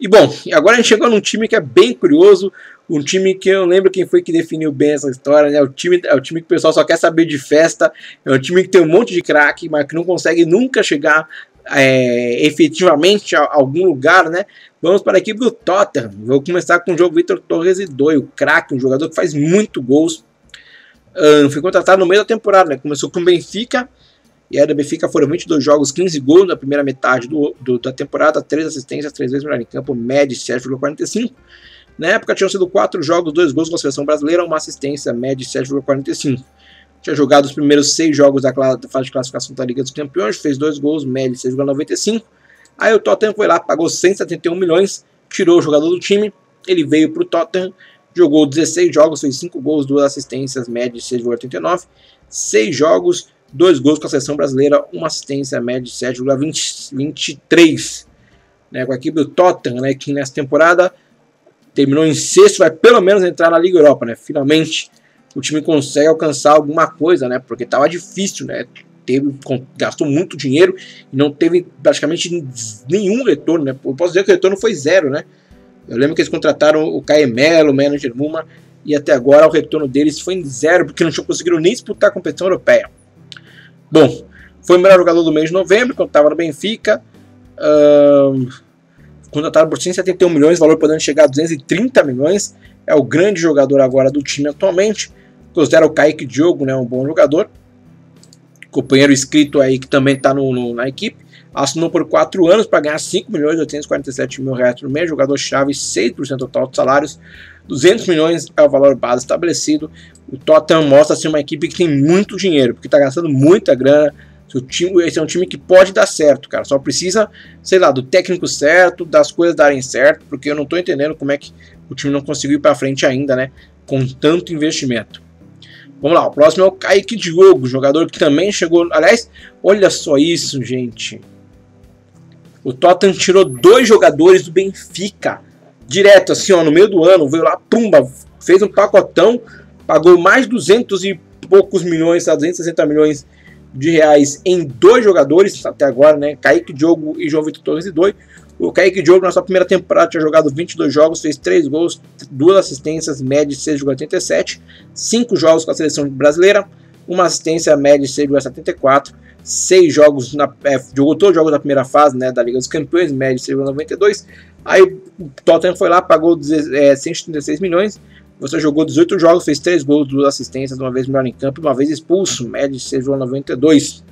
E bom, agora a gente chegou num time que é bem curioso, um time que eu lembro quem foi que definiu bem essa história, né? O time, é o time que o pessoal só quer saber de festa, é um time que tem um monte de craque, mas que não consegue nunca chegar é, efetivamente a, algum lugar, né? Vamos para a equipe do Tottenham. Vou começar com o jogo Vitor Torres e Doi, o craque, um jogador que faz muito gols. Um, foi contratado no meio da temporada, né? Começou com o Benfica, e aí da Benfica foram 22 jogos, 15 gols na primeira metade do, do da temporada, 3 assistências, 3 vezes melhor em campo, média 7,45. Na época tinham sido 4 jogos, 2 gols com a seleção brasileira, uma assistência, média 7,45. Tinha jogado os primeiros 6 jogos da, da fase de classificação da Liga dos Campeões, fez 2 gols, média 6,95. Aí o Tottenham foi lá, pagou 171 milhões, tirou o jogador do time, ele veio para o Tottenham, jogou 16 jogos, fez 5 gols, 2 assistências, média 6,89. 6 jogos, 2 gols com a seleção brasileira, uma assistência, média de 7,23. Né, com a equipe do Tottenham, né, que nessa temporada terminou em sexto, vai pelo menos entrar na Liga Europa, né? Finalmente o time consegue alcançar alguma coisa, né? Porque estava difícil, né? Teve, gastou muito dinheiro e não teve praticamente nenhum retorno, né? Eu posso dizer que o retorno foi zero, né? Eu lembro que eles contrataram o Caemelo, o manager Muma, e até agora o retorno deles foi em zero, porque não tinham conseguido nem disputar a competição europeia. Bom, foi o melhor jogador do mês de novembro, quando estava no Benfica. Uh, contratado por 171 milhões, valor podendo chegar a 230 milhões. É o grande jogador agora do time atualmente. Considera o Kaique Diogo né, um bom jogador. Companheiro inscrito aí que também está na equipe. Assinou por 4 anos para ganhar 5 milhões e 847 mil reais por mês. Jogador-chave, 6% total de salários. 200 milhões é o valor base estabelecido. O Tottenham mostra ser uma equipe que tem muito dinheiro, porque está gastando muita grana seu time, esse é um time que pode dar certo, cara. Só precisa, sei lá, do técnico certo, das coisas darem certo, porque eu não tô entendendo como é que o time não conseguiu ir para frente ainda, né? Com tanto investimento. Vamos lá, o próximo é o Kaique Diogo, jogador que também chegou. Aliás, olha só isso, gente. O Tottenham tirou dois jogadores do Benfica. Direto, assim, ó, no meio do ano, veio lá, pumba, fez um pacotão, pagou mais 200 e poucos milhões, 260 milhões de reais em dois jogadores até agora, né? Kaique Diogo e João Vitor Torres e dois. O Kaique Diogo, na sua primeira temporada, tinha jogado 22 jogos, fez 3 gols, 2 assistências, média de 6,87, 5 jogos com a seleção brasileira, uma assistência média de 6,74, 6 jogos, na, é, jogou todos os jogos da primeira fase né, da Liga dos Campeões, média de 6,92. Aí o Tottenham foi lá, pagou é, 136 milhões, você jogou 18 jogos, fez 3 gols, 2 assistências, uma vez melhor em campo, uma vez expulso, média de 6,92.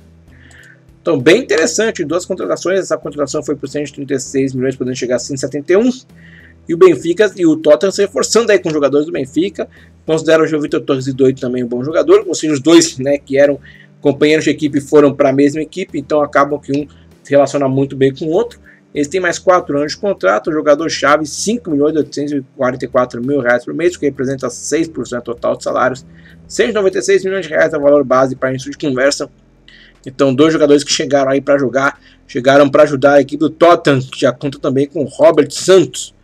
Então, bem interessante, duas contratações. Essa contratação foi por 136 milhões, podendo chegar a 171. E o Benfica e o Tottenham se reforçando aí com jogadores do Benfica. Considero o João Vitor Torres e Doido também um bom jogador. Ou seja, os dois né, que eram companheiros de equipe foram para a mesma equipe, então acabam que um se relaciona muito bem com o outro. Eles têm mais 4 anos de contrato, jogador-chave 5 milhões 844 mil reais por mês, que representa 6% total de salários. 196 milhões de reais é o valor base para isso de conversa. Então, dois jogadores que chegaram aí para jogar, chegaram para ajudar a equipe do Tottenham, que já conta também com Robert Santos.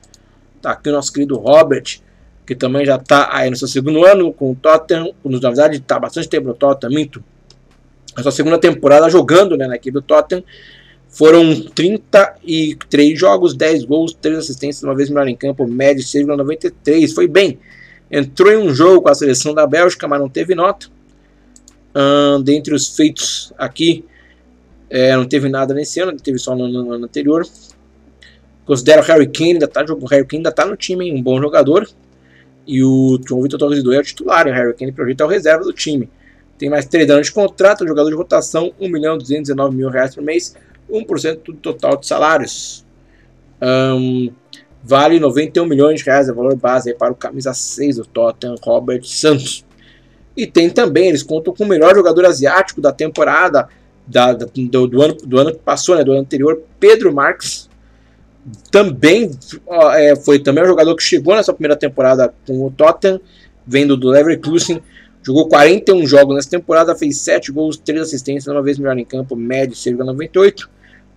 Tá aqui o nosso querido Robert, que também já está aí no seu segundo ano com o Tottenham. Na verdade, está bastante tempo no Tottenham, minto. A sua segunda temporada jogando né, na equipe do Tottenham. Foram 33 jogos, 10 gols, 3 assistências, uma vez melhor em campo, média 6,93. Foi bem. Entrou em um jogo com a seleção da Bélgica, mas não teve nota. Dentre os feitos aqui, é, não teve nada nesse ano, teve só no, no ano anterior. Considero o Harry Kane, ainda tá, o Harry Kane ainda tá no time, hein, um bom jogador. E o João Vitor Torres do é o titular, o Harry Kane projeto é o reserva do time. Tem mais 3 anos de contrato, jogador de rotação, 1 milhão 219 mil reais por mês. 1% do total de salários. Um, vale 91 milhões de reais, é valor base para o camisa 6 do Tottenham, Robert Santos. E tem também, eles contam com o melhor jogador asiático da temporada da, da, do, do, ano, do ano que passou, né, do ano anterior, Pedro Marques. Também ó, é, foi também um jogador que chegou nessa primeira temporada com o Tottenham, vendo do Leverkusen. Jogou 41 jogos nessa temporada, fez 7 gols, 3 assistências, uma vez melhor em campo, médio 6,98.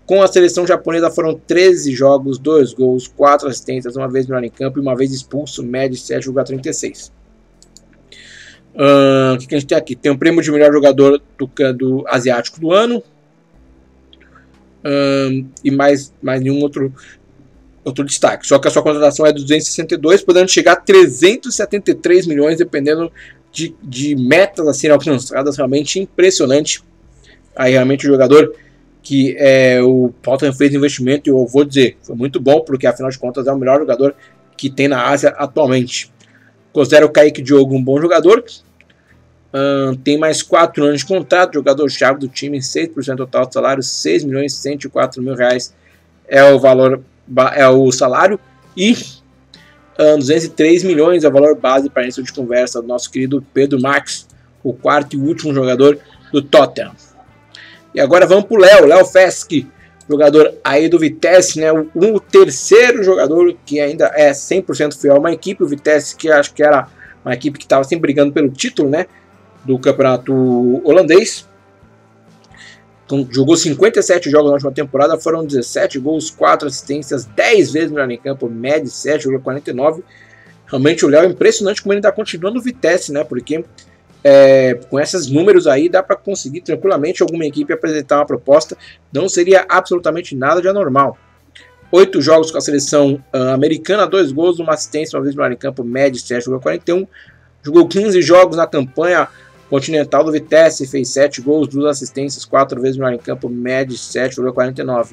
Com a seleção japonesa foram 13 jogos, 2 gols, 4 assistências, uma vez melhor em campo e uma vez expulso, médio 7,36. Uh, o que, que, a gente tem aqui? Tem o um prêmio de melhor jogador do, do asiático do ano. Uh, e mais, mais nenhum outro outro destaque. Só que a sua contratação é 262, podendo chegar a 373 milhões, dependendo de, de metas assim alcançadas. Realmente impressionante. Aí realmente o jogador que é, o Tottenham fez investimento, e eu vou dizer, foi muito bom, porque afinal de contas é o melhor jogador que tem na Ásia atualmente. Considero o Kaique Diogo um bom jogador. Tem mais 4 anos de contrato, jogador-chave do time, 6% total do salário, 6 milhões e 104 mil reais é o valor, é o salário. E uh, 203 milhões é o valor base para início de conversa do nosso querido Pedro Max, o quarto e último jogador do Tottenham. E agora vamos para o Léo, Léo Fesk, jogador aí do Vitesse, né? O, o, terceiro jogador que ainda é 100% fiel a uma equipe, o Vitesse, que acho que era uma equipe que estava sempre brigando pelo título, né? Do campeonato holandês. Então, jogou 57 jogos na última temporada, foram 17 gols, 4 assistências, 10 vezes melhor em campo, média 7,49. Realmente o Léo é impressionante como ele está continuando no Vitesse, né? Porque é, com esses números aí dá para conseguir tranquilamente alguma equipe apresentar uma proposta. Não seria absolutamente nada de anormal. Oito jogos com a seleção uh, americana, dois gols, uma assistência, uma vez no em campo, médio 7,41. Jogou 15 jogos na campanha continental do Vitesse, fez 7 gols, duas assistências, quatro vezes no em campo, médio 7,49.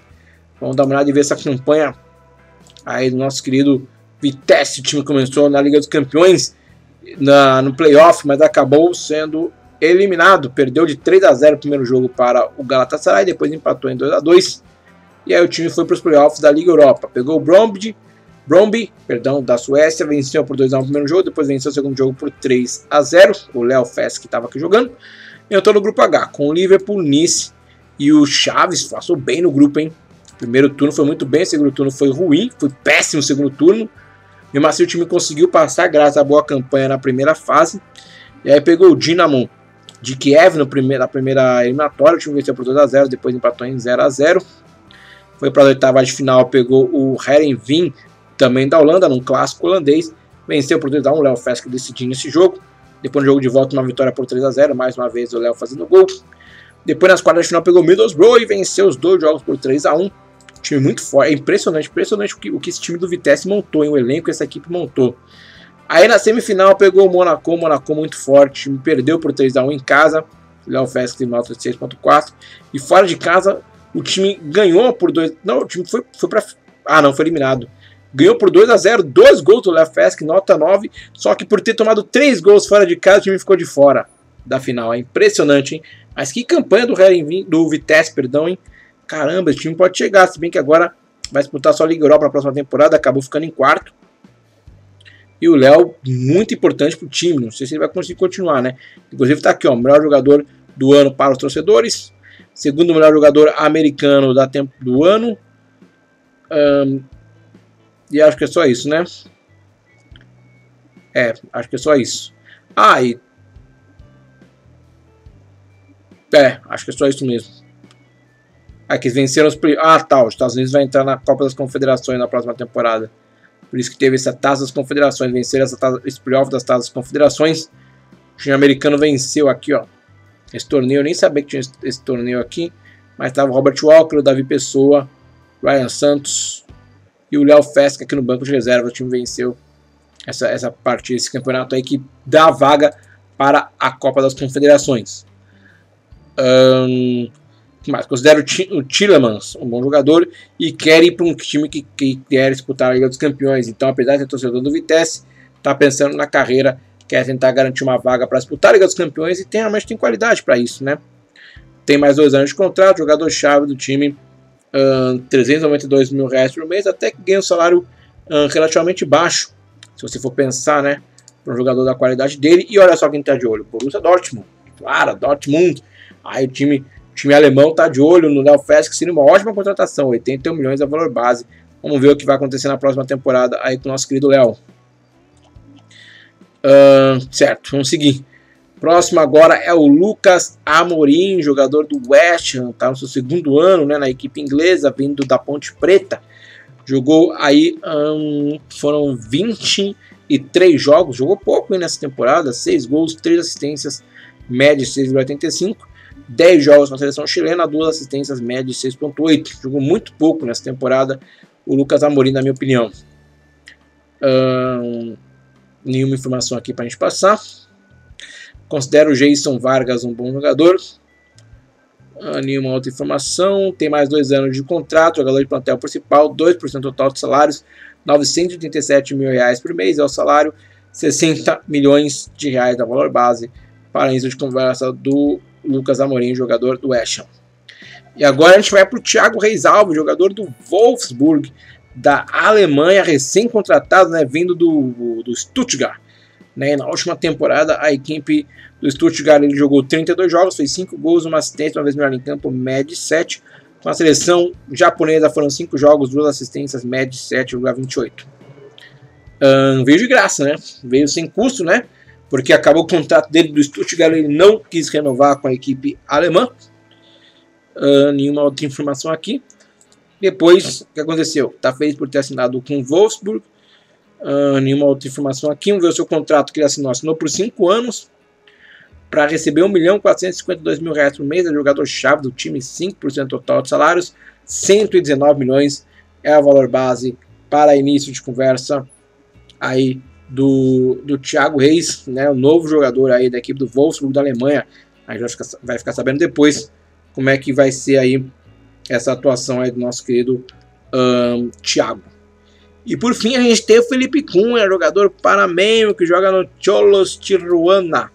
Vamos dar uma olhada e ver essa campanha aí do nosso querido Vitesse. O time começou na Liga dos Campeões na, no playoff, mas acabou sendo eliminado. Perdeu de 3 a 0 o primeiro jogo para o Galatasaray, depois empatou em 2 a 2 E aí o time foi para os playoffs da Liga Europa. Pegou o Bromby, Bromby perdão, da Suécia, venceu por 2 a 1 o primeiro jogo, depois venceu o segundo jogo por 3 a 0 O Léo Fess que estava aqui jogando. Estou no grupo H, com o Liverpool, Nice e o Chaves. Passou bem no grupo, hein? Primeiro turno foi muito bem, segundo turno foi ruim, foi péssimo o segundo turno. Mesmo assim, o time conseguiu passar graças à boa campanha na primeira fase. E aí pegou o Dinamo de Kiev no primeiro, na primeira eliminatória. O time venceu por 2x0, depois empatou em 0x0. Foi para a oitava de final, pegou o Herenveen, também da Holanda, num clássico holandês. Venceu por 2x1, o Léo Fesk decidindo esse jogo. Depois no jogo de volta, uma vitória por 3x0, mais uma vez o Léo fazendo gol. Depois nas quartas de final pegou o Middlesbrough e venceu os dois jogos por 3x1 time muito forte. É impressionante, impressionante o que, o que esse time do Vitesse montou, em o elenco que essa equipe montou. Aí na semifinal pegou o Monaco, o Monaco muito forte, me perdeu por 3x1 em casa. Léo Fest tem nota de 6.4. E fora de casa, o time ganhou por 2. Não, o time foi, foi para. Ah, não, foi eliminado. Ganhou por 2 a 0 dois gols do Léo Fest, nota 9. Só que por ter tomado 3 gols fora de casa, o time ficou de fora da final. É impressionante, hein? Mas que campanha do, do Vitesse, perdão, hein? caramba, esse time pode chegar, se bem que agora vai disputar só a Liga Europa na próxima temporada, acabou ficando em quarto. E o Léo, muito importante para o time, não sei se ele vai conseguir continuar, né? Inclusive está aqui, ó, melhor jogador do ano para os torcedores, segundo melhor jogador americano da tempo do ano. Um, e acho que é só isso, né? É, acho que é só isso. Ah, e. É, acho que é só isso mesmo. Ah, que venceram os. Ah, tá. Os Estados Unidos vai entrar na Copa das Confederações na próxima temporada. Por isso que teve essa taça das confederações. Vencer essa taça, esse playoff das taças das confederações. O time americano venceu aqui, ó. Esse torneio, eu nem sabia que tinha esse, esse torneio aqui. Mas tava o Robert Walker, o Davi Pessoa, Ryan Santos e o Léo Fesca aqui no banco de reserva. O time venceu essa, essa partida, esse campeonato aí que dá vaga para a Copa das Confederações. Um, mas considero o Tillemans um bom jogador e quer ir para um time que, que, quer disputar a Liga dos Campeões. Então, apesar de ser torcedor do Vitesse, está pensando na carreira, quer tentar garantir uma vaga para disputar a Liga dos Campeões e tem, realmente tem qualidade para isso, né? Tem mais dois anos de contrato, jogador-chave do time, uh, 392 mil reais por mês, até que ganha um salário uh, relativamente baixo, se você for pensar, né? Para um jogador da qualidade dele. E olha só quem está de olho: Borussia Dortmund. Claro, Dortmund. Aí o time time alemão está de olho no Léo Fest, que seria uma ótima contratação, 81 milhões é o valor base. Vamos ver o que vai acontecer na próxima temporada aí com o nosso querido Léo. Uh, certo, vamos seguir. Próximo agora é o Lucas Amorim, jogador do West Ham, está no seu segundo ano né, na equipe inglesa, vindo da Ponte Preta. Jogou aí, um, foram 23 jogos, jogou pouco nessa temporada, 6 gols, 3 assistências, média 6,85. 10 jogos na seleção chilena, duas assistências médias de 6.8. Jogou muito pouco nessa temporada o Lucas Amorim, na minha opinião. Hum, nenhuma informação aqui para a gente passar. Considero o Jason Vargas um bom jogador. Ah, nenhuma outra informação. Tem mais dois anos de contrato. Jogador de plantel principal. 2% total de salários. 987 mil reais por mês é o salário. 60 milhões de reais da valor base. Para início de conversa do Lucas Amorim, jogador do West Ham. E agora a gente vai para o Thiago Reis Alves, jogador do Wolfsburg, da Alemanha, recém-contratado, né, vindo do, do Stuttgart. Né, na última temporada, a equipe do Stuttgart ele jogou 32 jogos, fez 5 gols, uma assistência, uma vez melhor em campo, média 7. Com a seleção japonesa foram 5 jogos, 2 assistências, média 7,28. Um, veio de graça, né? Veio sem custo, né? Porque acabou o contrato dele do Stuttgart, ele não quis renovar com a equipe alemã. Uh, nenhuma outra informação aqui. Depois, o que aconteceu? Está feliz por ter assinado com o Wolfsburg. Uh, nenhuma outra informação aqui. Vamos ver o seu contrato que ele assinou. Assinou por 5 anos para receber 1 milhão 452 mil reais por mês. É jogador-chave do time, 5% total de salários. 119 milhões é o valor base para início de conversa aí do, do Thiago Reis, né, o novo jogador aí da equipe do Wolfsburg da Alemanha. A gente vai ficar, vai ficar sabendo depois como é que vai ser aí essa atuação aí do nosso querido um, Thiago. E por fim a gente tem o Felipe Cunha, jogador panamenho que joga no Cholos Tijuana.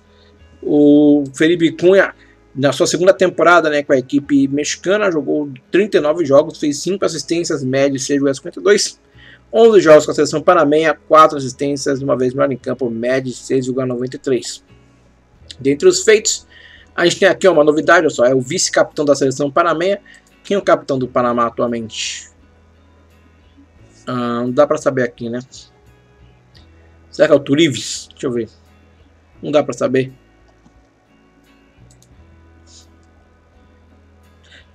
O Felipe Cunha, na sua segunda temporada né, com a equipe mexicana, jogou 39 jogos, fez 5 assistências médias, 6,52. 11 jogos com a seleção panamenha, 4 assistências, uma vez melhor em campo, média 6,93. Dentre os feitos, a gente tem aqui uma novidade, só, é o vice-capitão da seleção panamenha. Quem é o capitão do Panamá atualmente? Ah, não dá pra saber aqui, né? Será que é o Turives? Deixa eu ver. Não dá pra saber.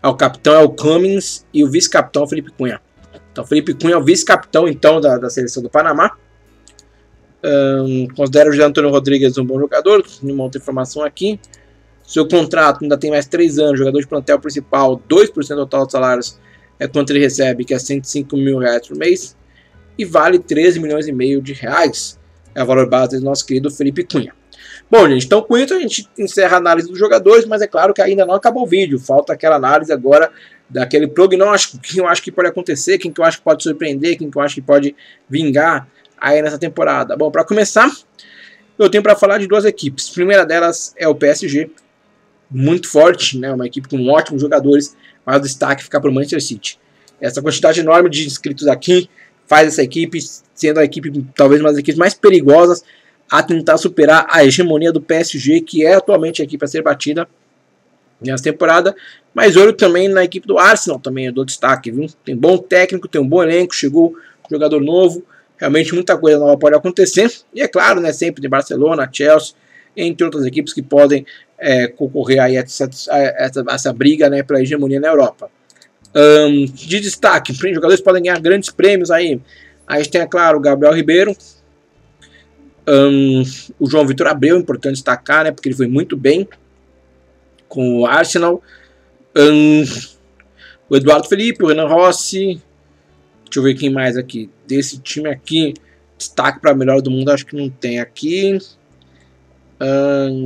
Ah, o capitão é o Cummings e o vice-capitão é o Felipe Cunha. Então, Felipe Cunha é o vice-capitão então da, da seleção do Panamá. Um, considero o José Antônio Rodrigues um bom jogador. Nenhuma outra informação aqui. Seu contrato ainda tem mais 3 anos, jogador de plantel principal, 2% do total de salários é quanto ele recebe, que é 105 mil reais por mês, e vale 13 milhões e meio de reais. É o valor base do nosso querido Felipe Cunha. Bom, gente, então com isso a gente encerra a análise dos jogadores, mas é claro que ainda não acabou o vídeo. Falta aquela análise agora daquele prognóstico, quem eu acho que pode acontecer, quem que eu acho que pode surpreender, quem que eu acho que pode vingar aí nessa temporada. Bom, para começar, eu tenho para falar de duas equipes. A primeira delas é o PSG, muito forte, né? Uma equipe com ótimos jogadores, mas o destaque fica para o Manchester City. Essa quantidade enorme de inscritos aqui faz essa equipe sendo a equipe talvez uma das equipes mais perigosas a tentar superar a hegemonia do PSG, que é atualmente a equipe a ser batida nessa temporada. Mas olho também na equipe do Arsenal, também eu dou destaque, viu? Tem bom técnico, tem um bom elenco, chegou jogador novo, realmente muita coisa nova pode acontecer. E é claro, né, sempre de Barcelona, Chelsea, entre outras equipes que podem é, concorrer aí a essa, a essa, a essa briga né, para a hegemonia na Europa. Um, de destaque, jogadores podem ganhar grandes prêmios aí. A gente tem, é claro, o Gabriel Ribeiro, um, o João Vitor Abreu, importante destacar, né, porque ele foi muito bem com o Arsenal. Um, o Eduardo Felipe, o Renan Rossi. Deixa eu ver quem mais aqui. Desse time aqui, destaque para melhor do mundo, acho que não tem aqui.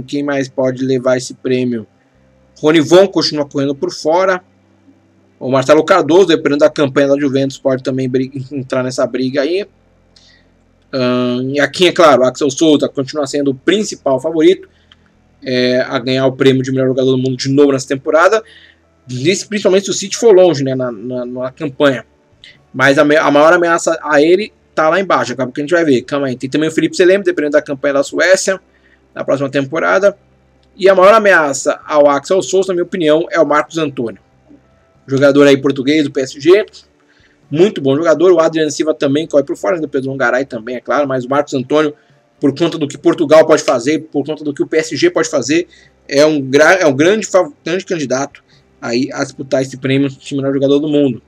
Quem mais pode levar esse prêmio? Rony Von continua correndo por fora. O Marcelo Cardoso, dependendo da campanha da Juventus, pode também entrar nessa briga aí. Um, e aqui, é claro, Axel Souza continua sendo o principal favorito é, a ganhar o prêmio de melhor jogador do mundo de novo nessa temporada. Principalmente se o City for longe né, na, na, na campanha. Mas a, a, maior ameaça a ele tá lá embaixo. Acaba que a gente vai ver. Calma aí. Tem também o Felipe Selem, dependendo da campanha da Suécia na próxima temporada. E a maior ameaça ao Axel Souza, na minha opinião, é o Marcos Antônio. Jogador aí português do PSG. Muito bom jogador. O Adriano Silva também corre por fora, do Pedro Longaray também, é claro. Mas o Marcos Antônio, por conta do que Portugal pode fazer, por conta do que o PSG pode fazer, é um, é um grande, grande candidato aí a disputar esse prêmio de melhor jogador do mundo.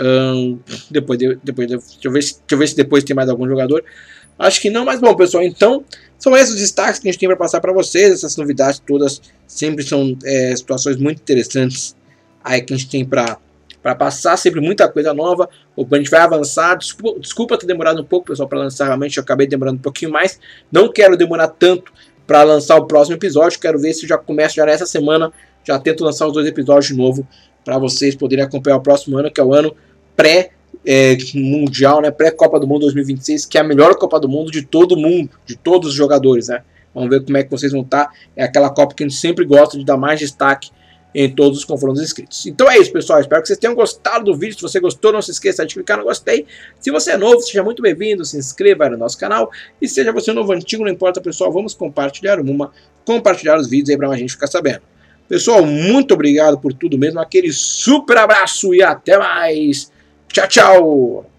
Um, depois, de, depois de, deixa, eu ver se, deixa eu ver se depois tem mais algum jogador. Acho que não, mas bom, pessoal, então são esses os destaques que a gente tem para passar para vocês. Essas novidades todas sempre são é, situações muito interessantes aí que a gente tem para para passar sempre muita coisa nova. A gente vai avançar. Desculpa, desculpa ter demorado um pouco, pessoal, para lançar. Realmente eu acabei demorando um pouquinho mais. Não quero demorar tanto para lançar o próximo episódio. Quero ver se já começa já nessa semana. Já tento lançar os dois episódios de novo para vocês poderem acompanhar o próximo ano, que é o ano pré é, mundial, né, pré-Copa do Mundo 2026, que é a melhor Copa do Mundo de todo mundo, de todos os jogadores, né? Vamos ver como é que vocês vão estar. É aquela Copa que a gente sempre gosta de dar mais destaque em todos os confrontos inscritos. Então é isso, pessoal. Espero que vocês tenham gostado do vídeo. Se você gostou, não se esqueça de clicar no gostei. Se você é novo, seja muito bem-vindo. Se inscreva no nosso canal. E seja você novo antigo, não importa, pessoal. Vamos compartilhar uma, compartilhar os vídeos aí para a gente ficar sabendo. Pessoal, muito obrigado por tudo mesmo. Aquele super abraço e até mais. Tchau, tchau.